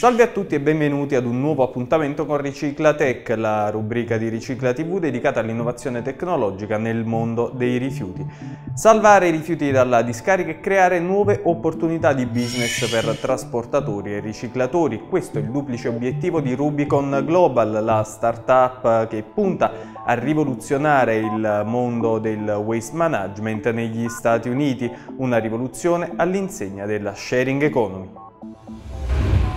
Salve a tutti e benvenuti ad un nuovo appuntamento con Riciclatech, la rubrica di Ricicla TV dedicata all'innovazione tecnologica nel mondo dei rifiuti. Salvare i rifiuti dalla discarica e creare nuove opportunità di business per trasportatori e riciclatori. Questo è il duplice obiettivo di Rubicon Global, la startup che punta a rivoluzionare il mondo del waste management negli Stati Uniti, una rivoluzione all'insegna della sharing economy.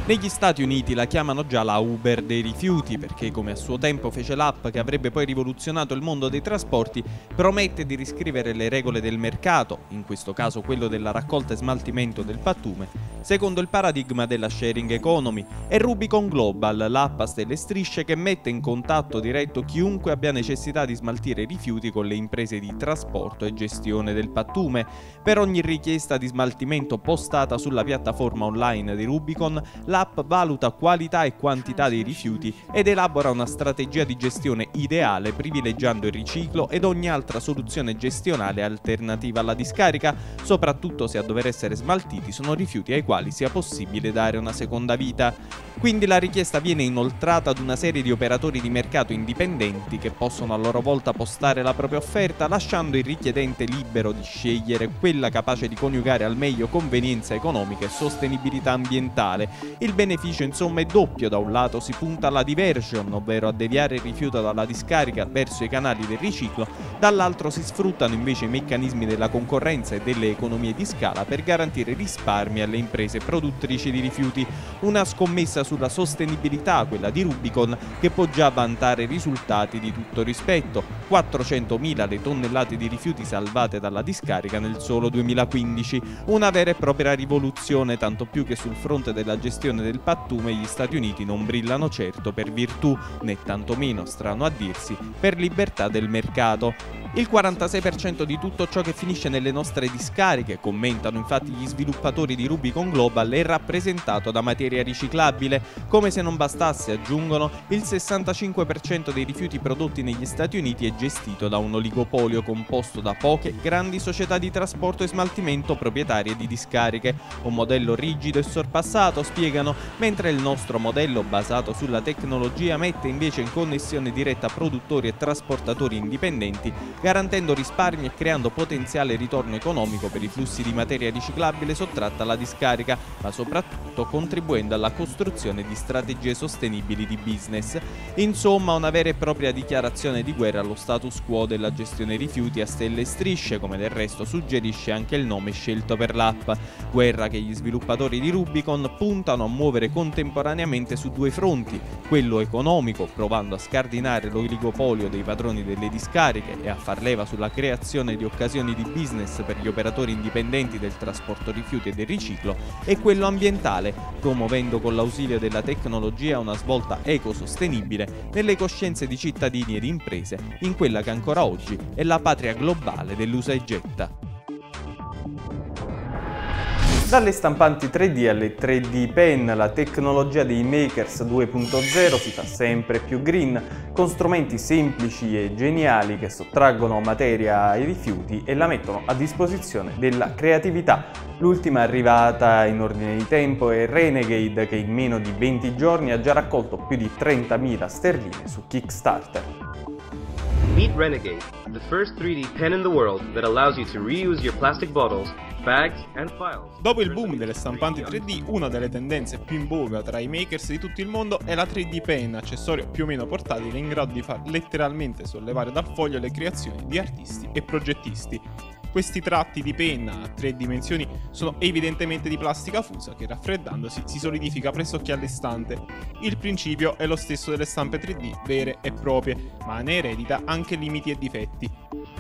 Negli Stati Uniti la chiamano già la Uber dei rifiuti perché, come a suo tempo fece l'app che avrebbe poi rivoluzionato il mondo dei trasporti, promette di riscrivere le regole del mercato, in questo caso quello della raccolta e smaltimento del pattume, secondo il paradigma della sharing economy, e Rubicon Global, l'app a stelle strisce che mette in contatto diretto chiunque abbia necessità di smaltire rifiuti con le imprese di trasporto e gestione del pattume. Per ogni richiesta di smaltimento postata sulla piattaforma online di Rubicon, l'app valuta qualità e quantità dei rifiuti ed elabora una strategia di gestione ideale privilegiando il riciclo ed ogni altra soluzione gestionale alternativa alla discarica, soprattutto se a dover essere smaltiti sono rifiuti ai quali sia possibile dare una seconda vita. Quindi la richiesta viene inoltrata ad una serie di operatori di mercato indipendenti che possono a loro volta postare la propria offerta lasciando il richiedente libero di scegliere quella capace di coniugare al meglio convenienza economica e sostenibilità ambientale. Il beneficio insomma è doppio, da un lato si punta alla diversion, ovvero a deviare il rifiuto dalla discarica verso i canali del riciclo, dall'altro si sfruttano invece i meccanismi della concorrenza e delle economie di scala per garantire risparmi alle imprese produttrici di rifiuti. Una scommessa sulla sostenibilità, quella di Rubicon, che può già vantare risultati di tutto rispetto. 400.000 le tonnellate di rifiuti salvate dalla discarica nel solo 2015. Una vera e propria rivoluzione, tanto più che sul fronte della gestione del pattume gli Stati Uniti non brillano certo per virtù, né tantomeno, strano a dirsi, per libertà del mercato. Il 46% di tutto ciò che finisce nelle nostre discariche, commentano infatti gli sviluppatori di Rubicon Global, è rappresentato da materia riciclabile. Come se non bastasse, aggiungono, il 65% dei rifiuti prodotti negli Stati Uniti è gestito da un oligopolio composto da poche grandi società di trasporto e smaltimento proprietarie di discariche. Un modello rigido e sorpassato, spiegano, mentre il nostro modello basato sulla tecnologia mette invece in connessione diretta produttori e trasportatori indipendenti garantendo risparmi e creando potenziale ritorno economico per i flussi di materia riciclabile sottratta alla discarica, ma soprattutto contribuendo alla costruzione di strategie sostenibili di business. Insomma, una vera e propria dichiarazione di guerra allo status quo della gestione rifiuti a stelle e strisce, come del resto suggerisce anche il nome scelto per l'app. Guerra che gli sviluppatori di Rubicon puntano a muovere contemporaneamente su due fronti, quello economico, provando a scardinare l'oligopolio dei padroni delle discariche e a far leva sulla creazione di occasioni di business per gli operatori indipendenti del trasporto rifiuti e del riciclo e quello ambientale, promuovendo con l'ausilio della tecnologia una svolta ecosostenibile nelle coscienze di cittadini ed imprese in quella che ancora oggi è la patria globale dell'usa e getta. Dalle stampanti 3D alle 3D pen, la tecnologia dei Makers 2.0 si fa sempre più green, con strumenti semplici e geniali che sottraggono materia ai rifiuti e la mettono a disposizione della creatività. L'ultima arrivata in ordine di tempo è Renegade che in meno di 20 giorni ha già raccolto più di 30.000 sterline su Kickstarter. Meet Renegade, the first 3D pen in the world that allows you to reuse your plastic bottles Dopo il boom delle stampanti 3D, una delle tendenze più in voga tra i makers di tutto il mondo è la 3D Pen, accessorio più o meno portatile in grado di far letteralmente sollevare dal foglio le creazioni di artisti e progettisti. Questi tratti di penna a tre dimensioni sono evidentemente di plastica fusa che raffreddandosi si solidifica pressoché all'istante. Il principio è lo stesso delle stampe 3D vere e proprie, ma ne eredita anche limiti e difetti.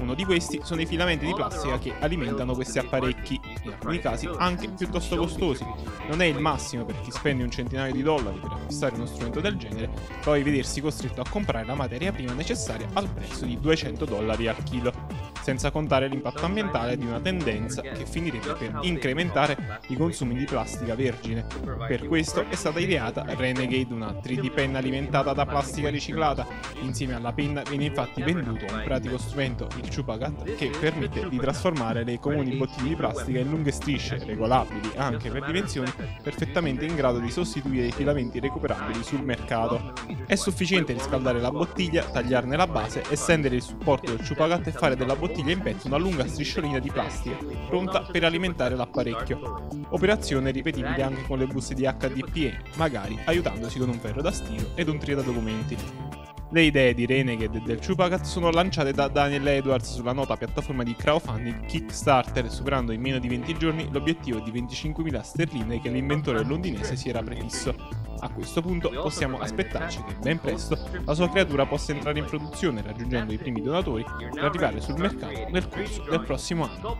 Uno di questi sono i filamenti di plastica che alimentano questi apparecchi, in alcuni casi anche piuttosto costosi. Non è il massimo per chi spende un centinaio di dollari per acquistare uno strumento del genere, poi vedersi costretto a comprare la materia prima necessaria al prezzo di 200 dollari al chilo. Senza contare l'impatto ambientale di una tendenza che finirebbe per incrementare i consumi di plastica vergine. Per questo è stata ideata Renegade, una 3D penna alimentata da plastica riciclata. Insieme alla penna viene infatti venduto un pratico strumento, il Chupacat, che permette di trasformare le comuni bottiglie di plastica in lunghe strisce, regolabili anche per dimensioni, perfettamente in grado di sostituire i filamenti recuperabili sul mercato. È sufficiente riscaldare la bottiglia, tagliarne la base, estendere il supporto del Chupacat e fare della bottiglia in petto una lunga strisciolina di plastica, pronta per alimentare l'apparecchio. Operazione ripetibile anche con le buste di HDPE, magari aiutandosi con un ferro da stiro ed un trio da documenti. Le idee di Renegade e del Chupacat sono lanciate da Daniel Edwards sulla nota piattaforma di crowdfunding Kickstarter, superando in meno di 20 giorni l'obiettivo di 25.000 sterline che l'inventore londinese si era prefisso. A questo punto possiamo aspettarci che ben presto la sua creatura possa entrare in produzione raggiungendo i primi donatori per arrivare sul mercato nel corso del prossimo anno.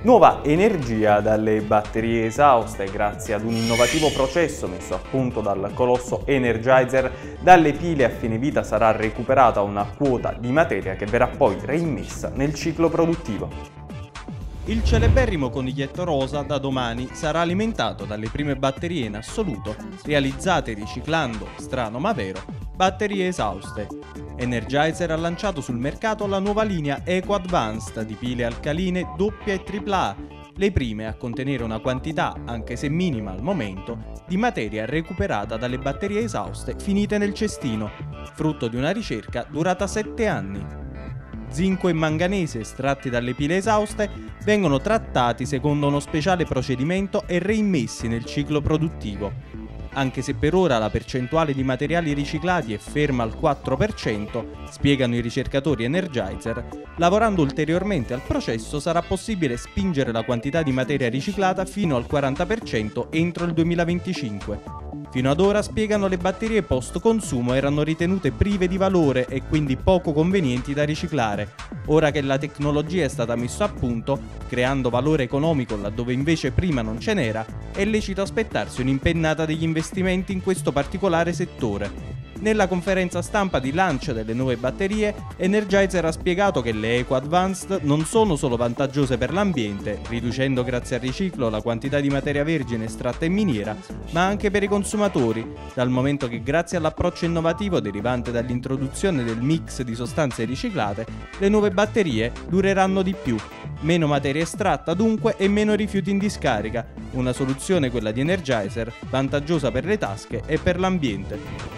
Nuova energia dalle batterie esauste grazie ad un innovativo processo messo a punto dal colosso Energizer. Dalle pile a fine vita sarà recuperata una quota di materia che verrà poi reimmessa nel ciclo produttivo. Il celeberrimo coniglietto rosa da domani sarà alimentato dalle prime batterie in assoluto, realizzate riciclando, strano ma vero, batterie esauste. Energizer ha lanciato sul mercato la nuova linea Eco Advanced di pile alcaline doppia e tripla A, le prime a contenere una quantità, anche se minima al momento, di materia recuperata dalle batterie esauste finite nel cestino, frutto di una ricerca durata 7 anni. Zinco e manganese estratti dalle pile esauste vengono trattati secondo uno speciale procedimento e reimmessi nel ciclo produttivo, anche se per ora la percentuale di materiali riciclati è ferma al 4%, spiegano i ricercatori Energizer, lavorando ulteriormente al processo sarà possibile spingere la quantità di materia riciclata fino al 40% entro il 2025. Fino ad ora, spiegano, le batterie post consumo erano ritenute prive di valore e quindi poco convenienti da riciclare. Ora che la tecnologia è stata messa a punto, creando valore economico laddove invece prima non ce n'era, è lecito aspettarsi un'impennata degli investimenti in questo particolare settore. Nella conferenza stampa di lancio delle nuove batterie, Energizer ha spiegato che le Eco Advanced non sono solo vantaggiose per l'ambiente, riducendo grazie al riciclo la quantità di materia vergine estratta in miniera, ma anche per i consumatori, dal momento che grazie all'approccio innovativo derivante dall'introduzione del mix di sostanze riciclate, le nuove batterie dureranno di più. Meno materia estratta dunque e meno rifiuti in discarica, una soluzione quella di Energizer, vantaggiosa per le tasche e per l'ambiente.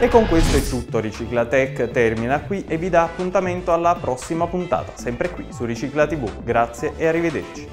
E con questo è tutto, Riciclatech termina qui e vi dà appuntamento alla prossima puntata, sempre qui su Ricicla TV. Grazie e arrivederci.